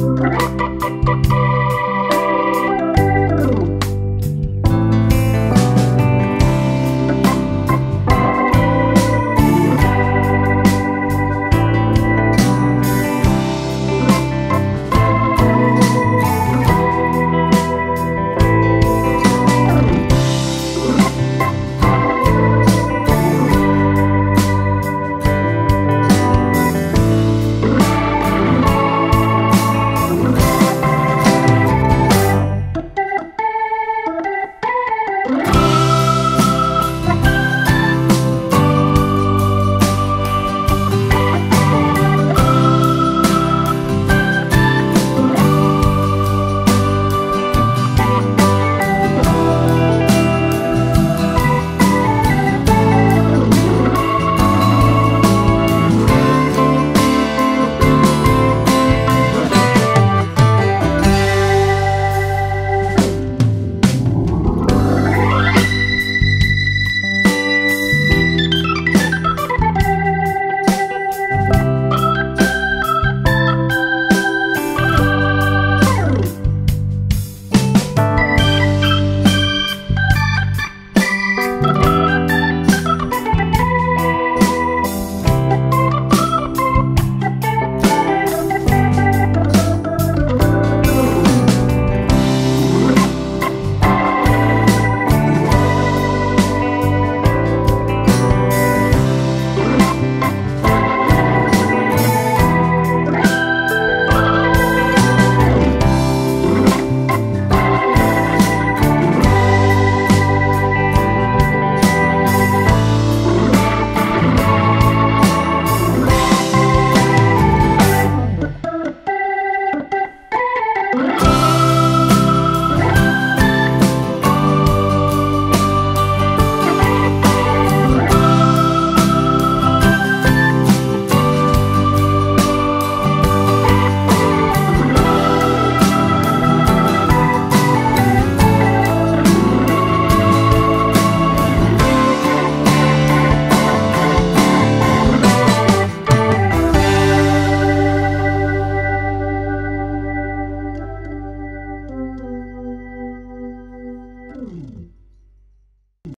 Okay. Bye.